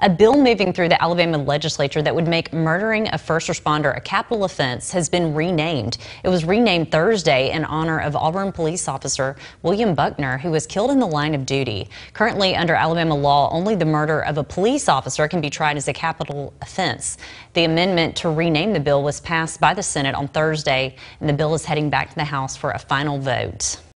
A bill moving through the Alabama legislature that would make murdering a first responder a capital offense has been renamed. It was renamed Thursday in honor of Auburn police officer William Buchanan, who was killed in the line of duty. Currently, under Alabama law, only the murder of a police officer can be tried as a capital offense. The amendment to rename the bill was passed by the Senate on Thursday, and the bill is heading back to the House for a final vote.